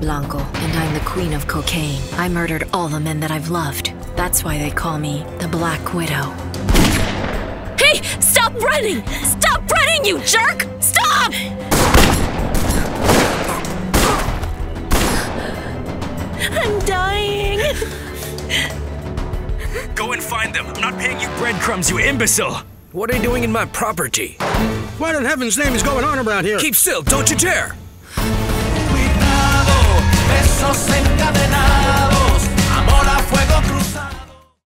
Blanco, and I'm the queen of cocaine. I murdered all the men that I've loved. That's why they call me the Black Widow. Hey, stop running! Stop running, you jerk! Stop! I'm dying. Go and find them. I'm not paying you breadcrumbs, you imbecile. What are you doing in my property? What in heaven's name is going on around here? Keep still, don't you dare!